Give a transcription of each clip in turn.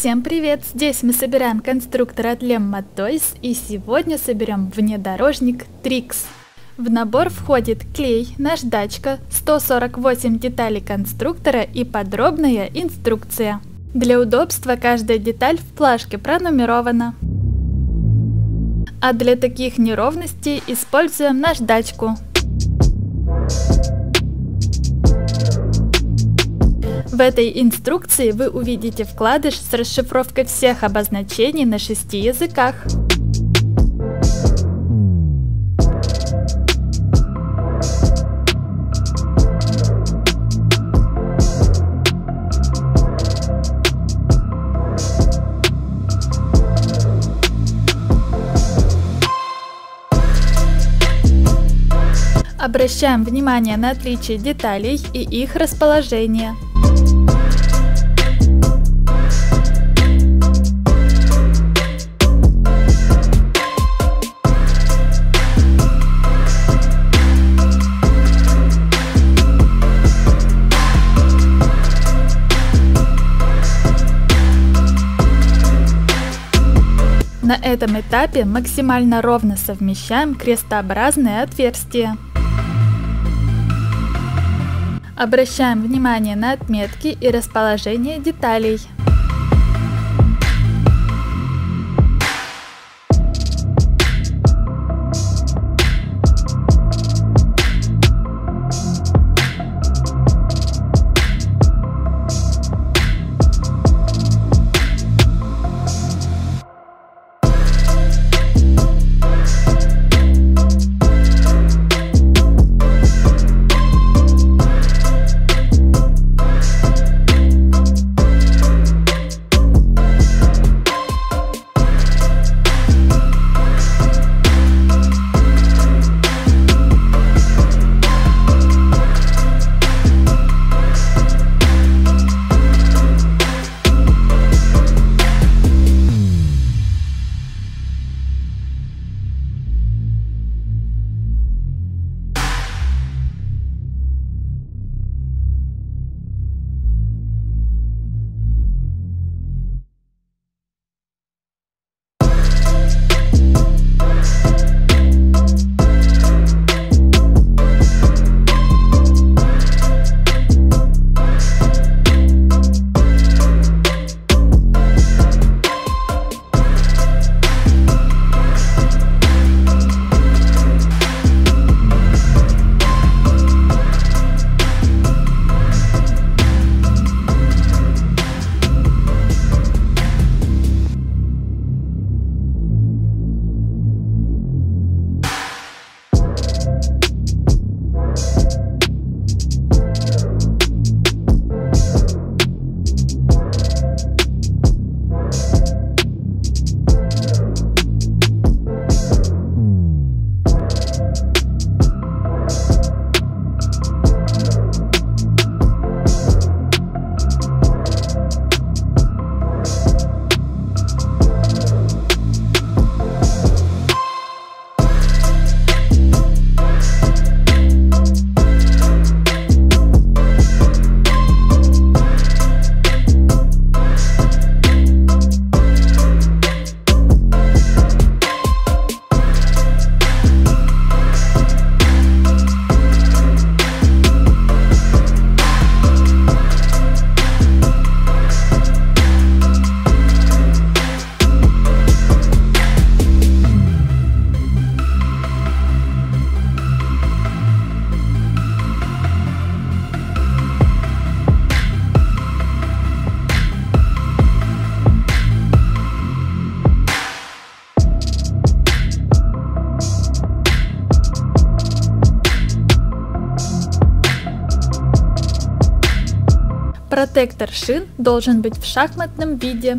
Всем привет! Здесь мы собираем конструктор от Lemma Toys и сегодня соберем внедорожник Trix. В набор входит клей, наждачка, 148 деталей конструктора и подробная инструкция. Для удобства каждая деталь в плашке пронумерована. А для таких неровностей используем наждачку. В этой инструкции вы увидите вкладыш с расшифровкой всех обозначений на шести языках. Обращаем внимание на отличие деталей и их расположение. На этом этапе максимально ровно совмещаем крестообразные отверстия. Обращаем внимание на отметки и расположение деталей. Протектор шин должен быть в шахматном виде.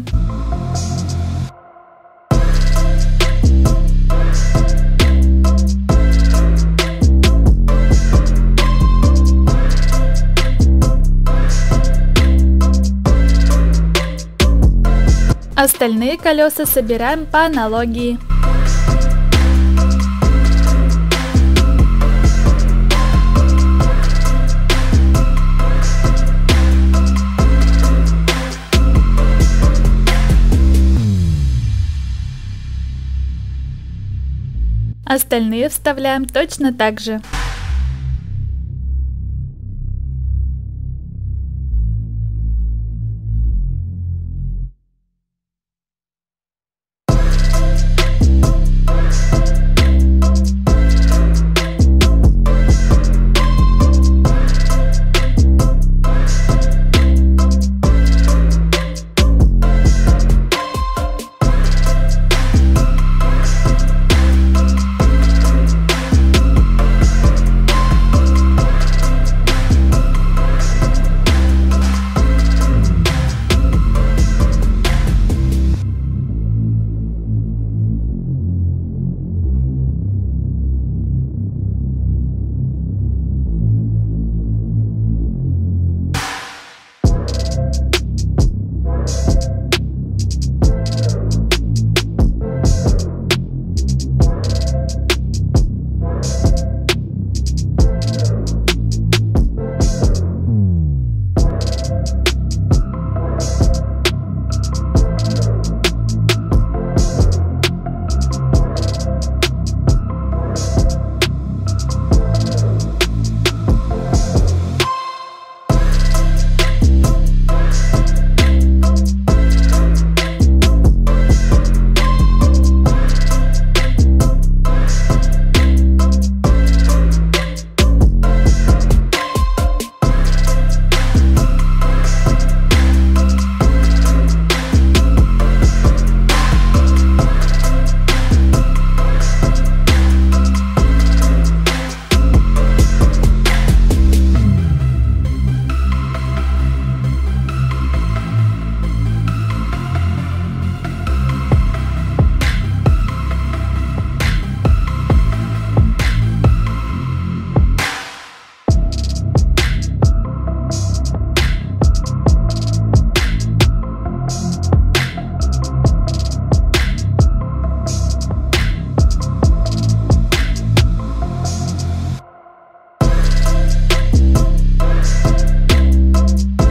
Остальные колеса собираем по аналогии. Остальные вставляем точно так же. えっ?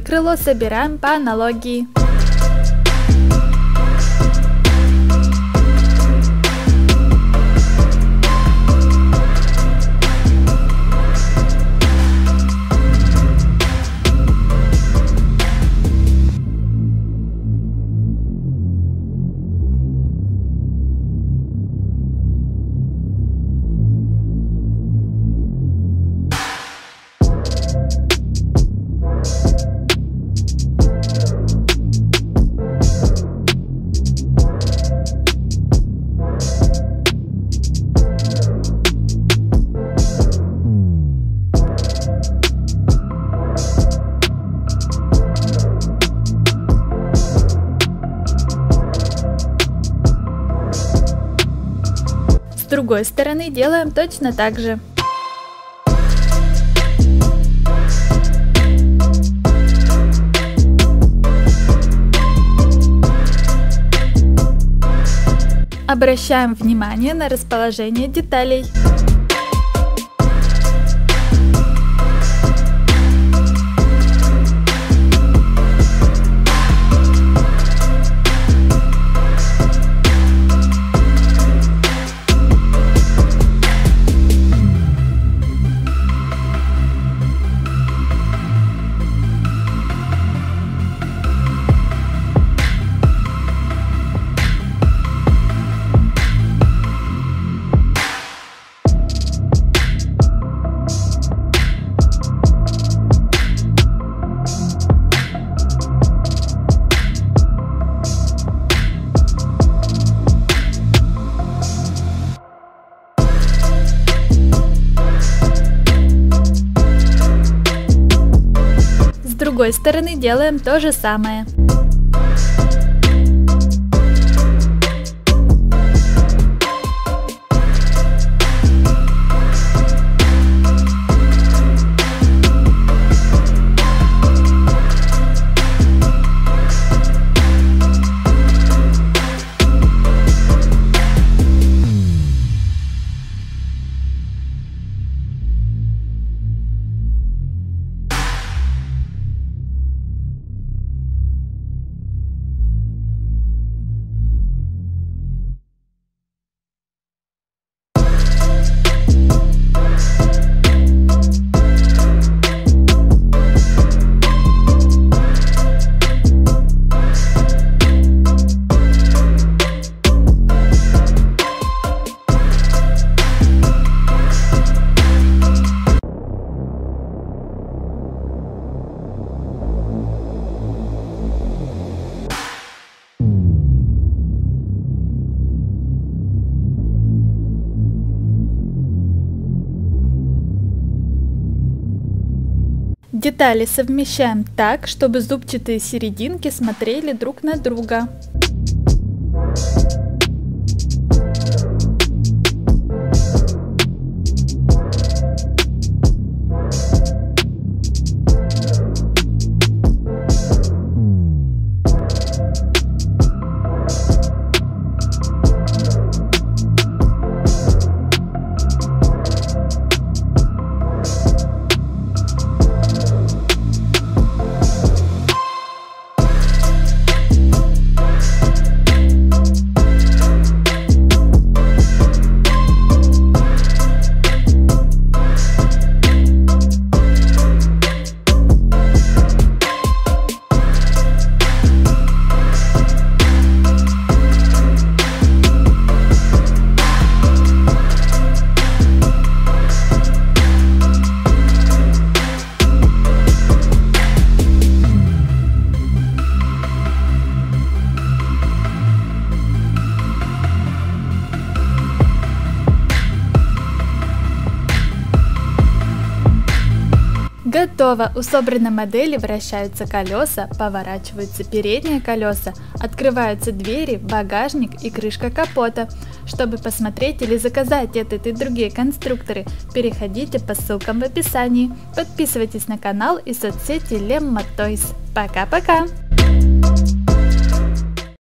Крыло собираем по аналогии. Другой стороны делаем точно так же. Обращаем внимание на расположение деталей. Другой стороны делаем то же самое. Детали совмещаем так, чтобы зубчатые серединки смотрели друг на друга. Готово! У собранной модели вращаются колеса, поворачиваются передние колеса, открываются двери, багажник и крышка капота. Чтобы посмотреть или заказать этот и другие конструкторы, переходите по ссылкам в описании. Подписывайтесь на канал и соцсети Lemma. Пока-пока!